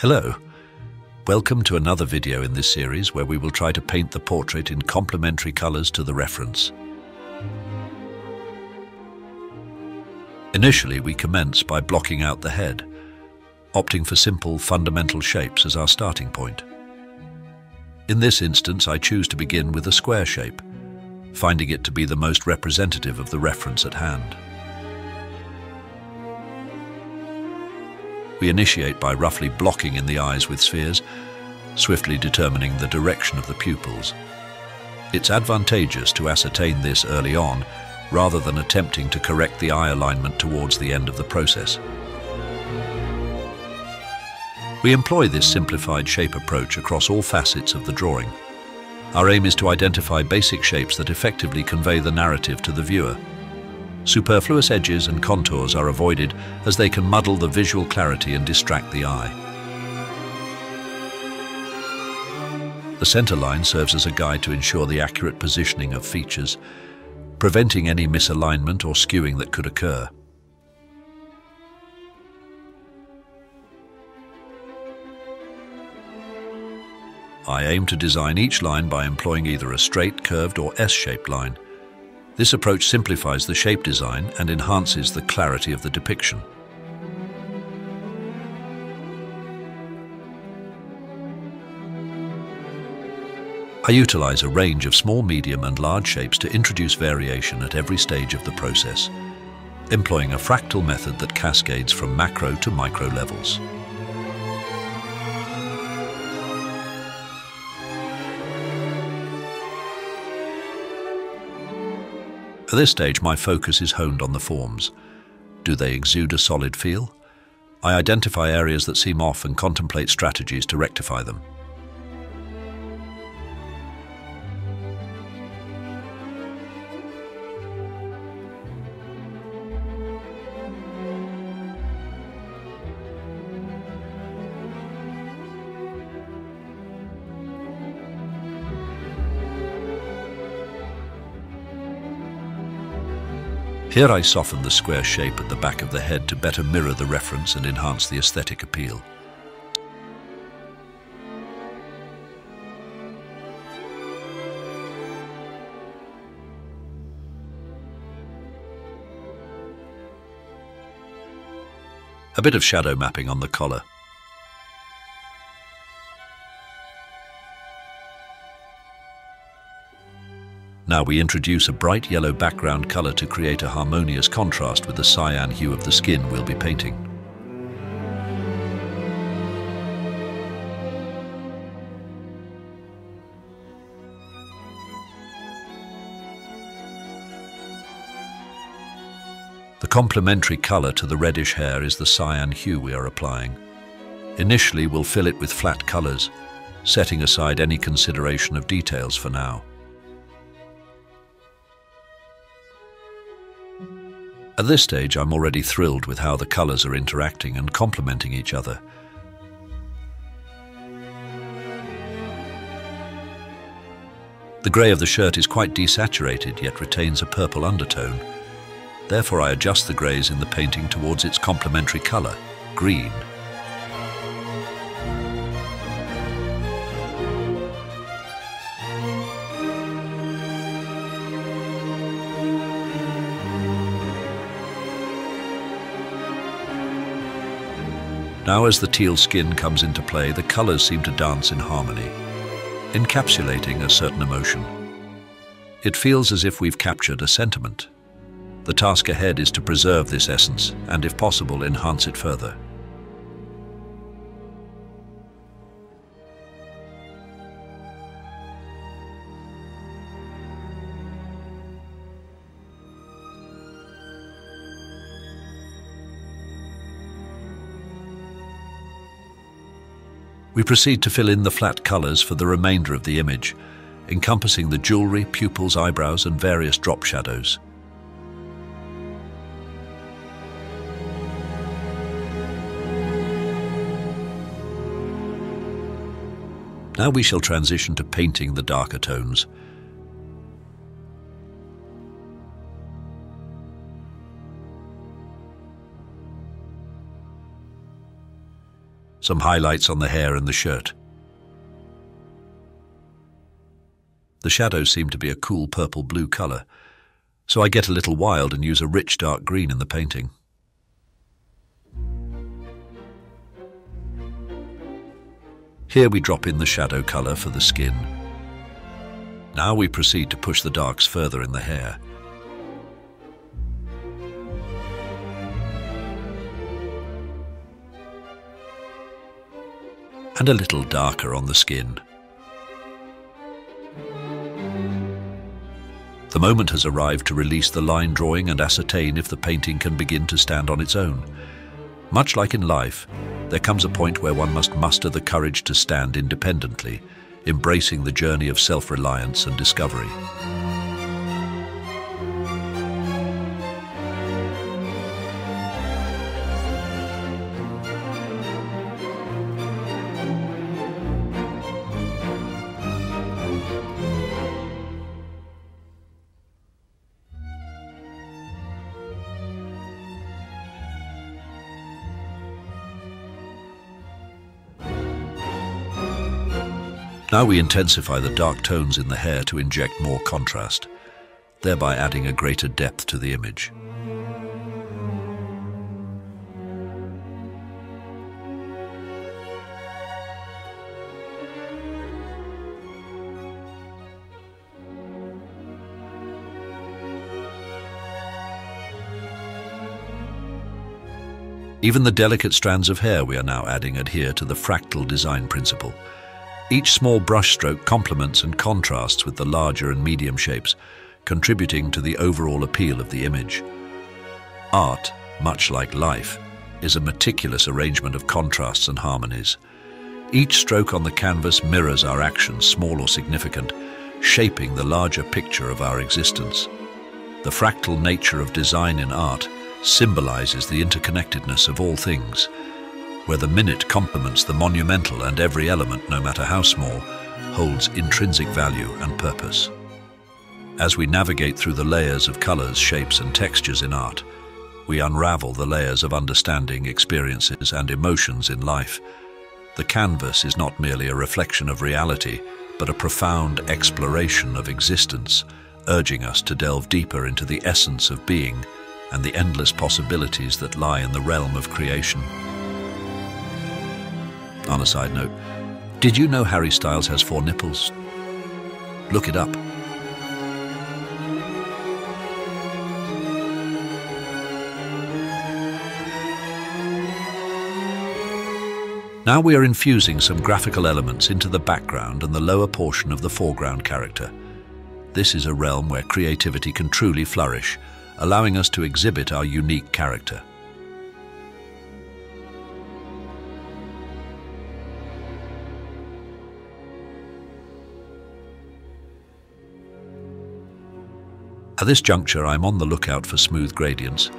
Hello. Welcome to another video in this series where we will try to paint the portrait in complementary colors to the reference. Initially, we commence by blocking out the head, opting for simple, fundamental shapes as our starting point. In this instance, I choose to begin with a square shape, finding it to be the most representative of the reference at hand. We initiate by roughly blocking in the eyes with spheres, swiftly determining the direction of the pupils. It's advantageous to ascertain this early on, rather than attempting to correct the eye alignment towards the end of the process. We employ this simplified shape approach across all facets of the drawing. Our aim is to identify basic shapes that effectively convey the narrative to the viewer. Superfluous edges and contours are avoided as they can muddle the visual clarity and distract the eye. The center line serves as a guide to ensure the accurate positioning of features, preventing any misalignment or skewing that could occur. I aim to design each line by employing either a straight, curved or S-shaped line. This approach simplifies the shape design and enhances the clarity of the depiction. I utilize a range of small, medium and large shapes to introduce variation at every stage of the process, employing a fractal method that cascades from macro to micro levels. At this stage, my focus is honed on the forms. Do they exude a solid feel? I identify areas that seem off and contemplate strategies to rectify them. Here I soften the square shape at the back of the head to better mirror the reference and enhance the aesthetic appeal. A bit of shadow mapping on the collar. Now we introduce a bright yellow background color to create a harmonious contrast with the cyan hue of the skin we'll be painting. The complementary color to the reddish hair is the cyan hue we are applying. Initially, we'll fill it with flat colors, setting aside any consideration of details for now. At this stage, I'm already thrilled with how the colours are interacting and complementing each other. The grey of the shirt is quite desaturated, yet retains a purple undertone. Therefore, I adjust the greys in the painting towards its complementary colour, green. Now as the teal skin comes into play, the colours seem to dance in harmony, encapsulating a certain emotion. It feels as if we've captured a sentiment. The task ahead is to preserve this essence and, if possible, enhance it further. We proceed to fill in the flat colours for the remainder of the image, encompassing the jewellery, pupils, eyebrows and various drop shadows. Now we shall transition to painting the darker tones. Some highlights on the hair and the shirt. The shadows seem to be a cool purple-blue colour, so I get a little wild and use a rich dark green in the painting. Here we drop in the shadow colour for the skin. Now we proceed to push the darks further in the hair. And a little darker on the skin. The moment has arrived to release the line drawing and ascertain if the painting can begin to stand on its own. Much like in life, there comes a point where one must muster the courage to stand independently, embracing the journey of self-reliance and discovery. Now we intensify the dark tones in the hair to inject more contrast, thereby adding a greater depth to the image. Even the delicate strands of hair we are now adding adhere to the fractal design principle, each small brushstroke complements and contrasts with the larger and medium shapes, contributing to the overall appeal of the image. Art, much like life, is a meticulous arrangement of contrasts and harmonies. Each stroke on the canvas mirrors our actions, small or significant, shaping the larger picture of our existence. The fractal nature of design in art symbolizes the interconnectedness of all things, where the minute complements the monumental and every element, no matter how small, holds intrinsic value and purpose. As we navigate through the layers of colors, shapes and textures in art, we unravel the layers of understanding, experiences and emotions in life. The canvas is not merely a reflection of reality, but a profound exploration of existence, urging us to delve deeper into the essence of being and the endless possibilities that lie in the realm of creation. On a side note, did you know Harry Styles has four nipples? Look it up. Now we are infusing some graphical elements into the background and the lower portion of the foreground character. This is a realm where creativity can truly flourish, allowing us to exhibit our unique character. At this juncture, I'm on the lookout for smooth gradients,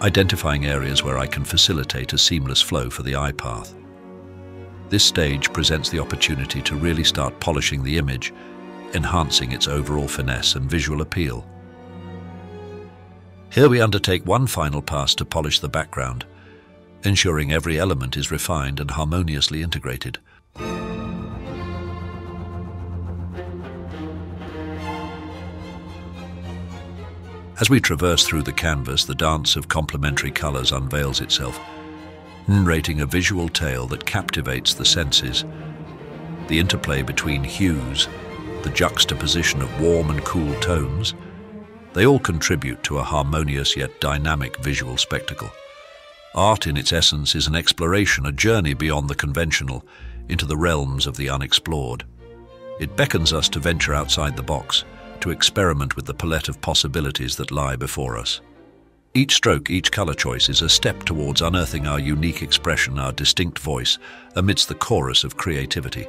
identifying areas where I can facilitate a seamless flow for the eye path. This stage presents the opportunity to really start polishing the image, enhancing its overall finesse and visual appeal. Here we undertake one final pass to polish the background, ensuring every element is refined and harmoniously integrated. As we traverse through the canvas, the dance of complementary colours unveils itself, narrating a visual tale that captivates the senses. The interplay between hues, the juxtaposition of warm and cool tones, they all contribute to a harmonious yet dynamic visual spectacle. Art in its essence is an exploration, a journey beyond the conventional, into the realms of the unexplored. It beckons us to venture outside the box, to experiment with the palette of possibilities that lie before us. Each stroke, each color choice is a step towards unearthing our unique expression, our distinct voice, amidst the chorus of creativity.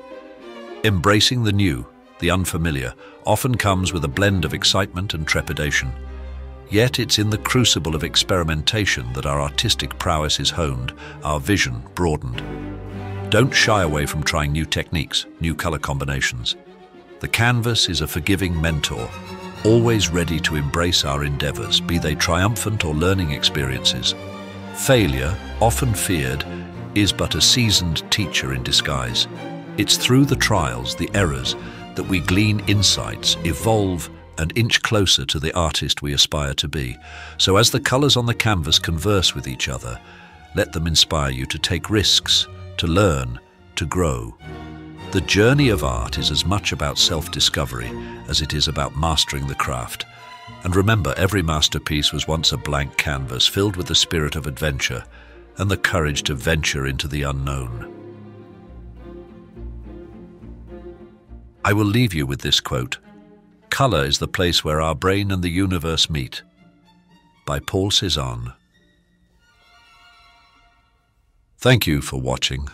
Embracing the new, the unfamiliar, often comes with a blend of excitement and trepidation. Yet it's in the crucible of experimentation that our artistic prowess is honed, our vision broadened. Don't shy away from trying new techniques, new color combinations. The canvas is a forgiving mentor, always ready to embrace our endeavors, be they triumphant or learning experiences. Failure, often feared, is but a seasoned teacher in disguise. It's through the trials, the errors, that we glean insights, evolve, and inch closer to the artist we aspire to be. So as the colours on the canvas converse with each other, let them inspire you to take risks, to learn, to grow. The journey of art is as much about self-discovery as it is about mastering the craft. And remember, every masterpiece was once a blank canvas filled with the spirit of adventure and the courage to venture into the unknown. I will leave you with this quote. Color is the place where our brain and the universe meet. By Paul Cézanne. Thank you for watching.